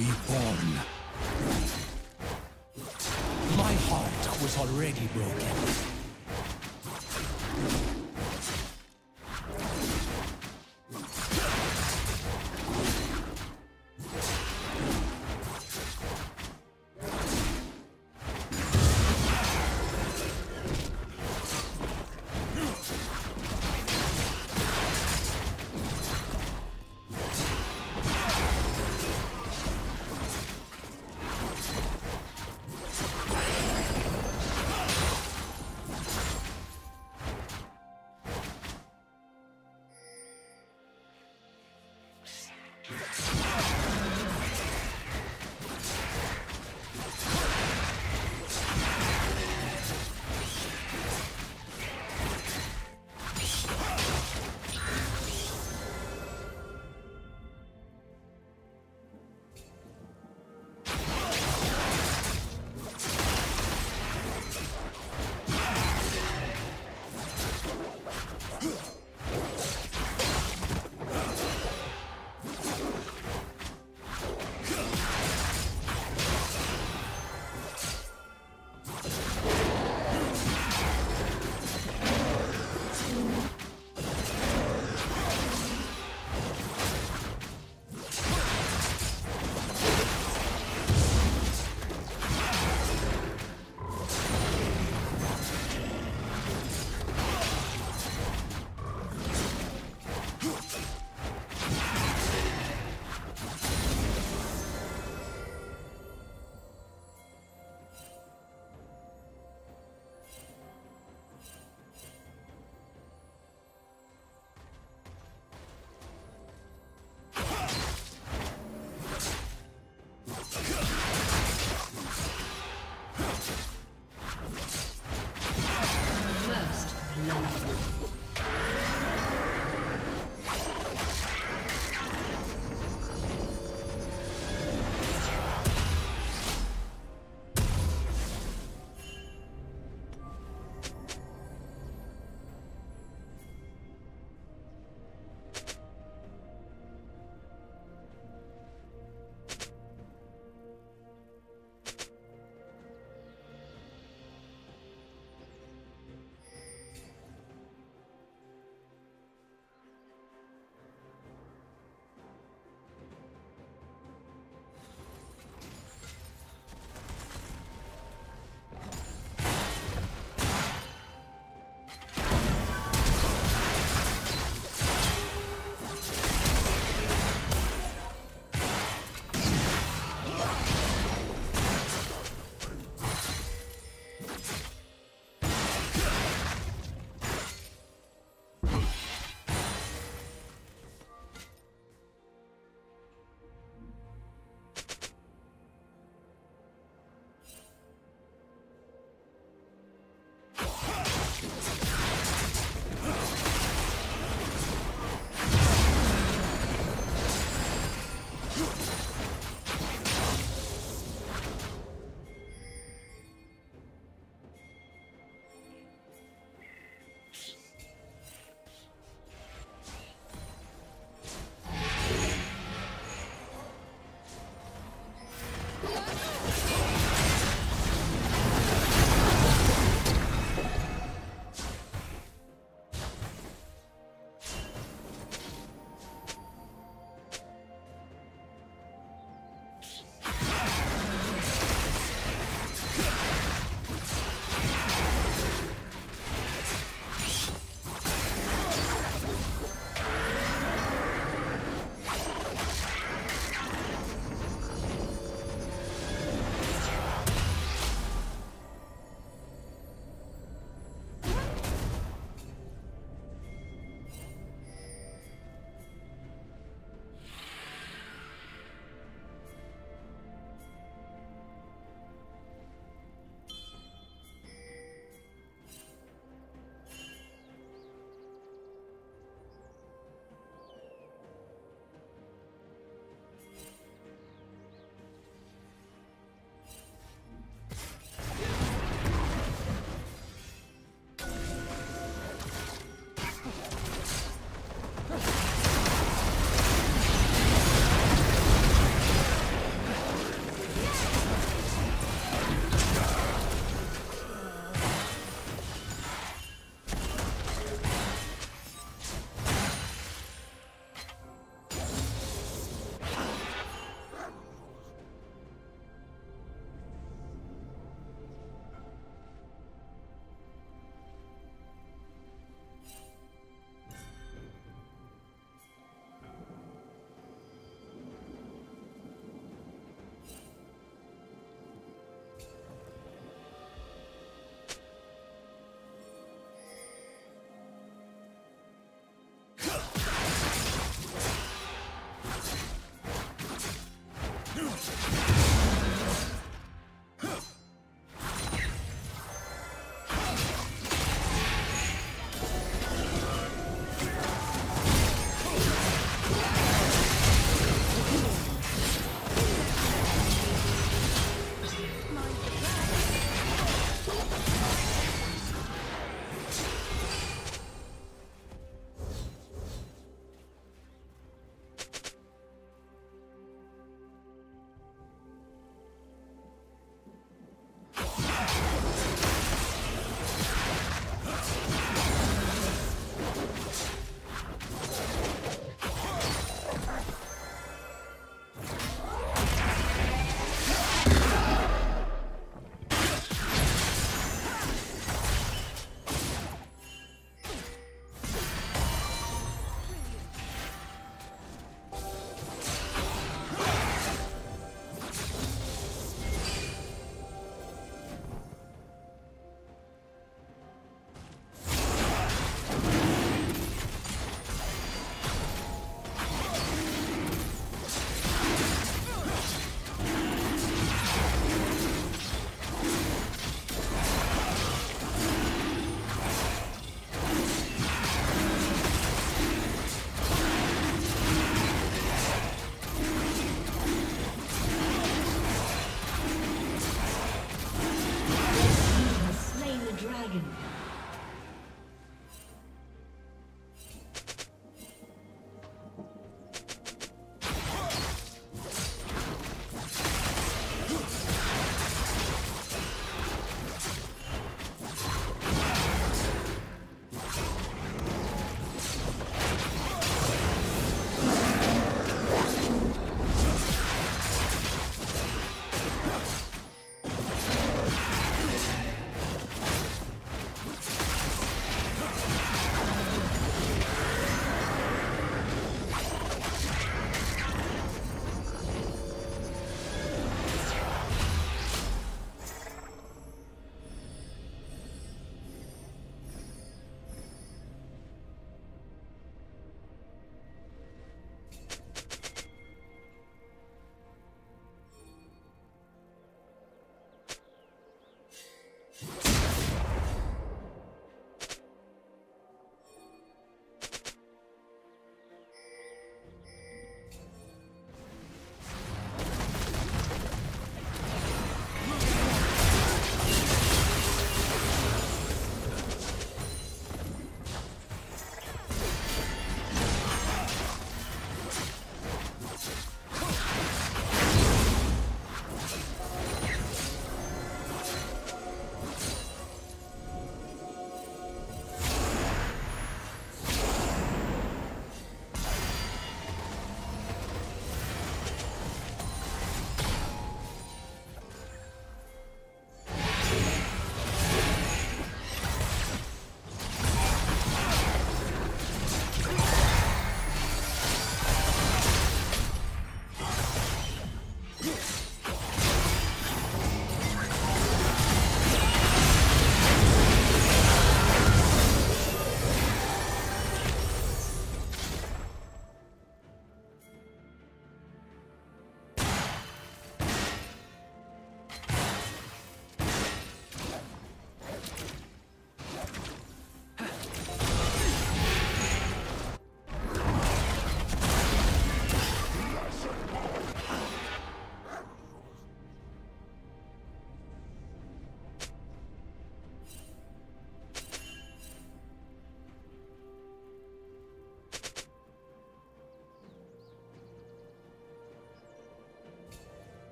reborn. My heart was already broken.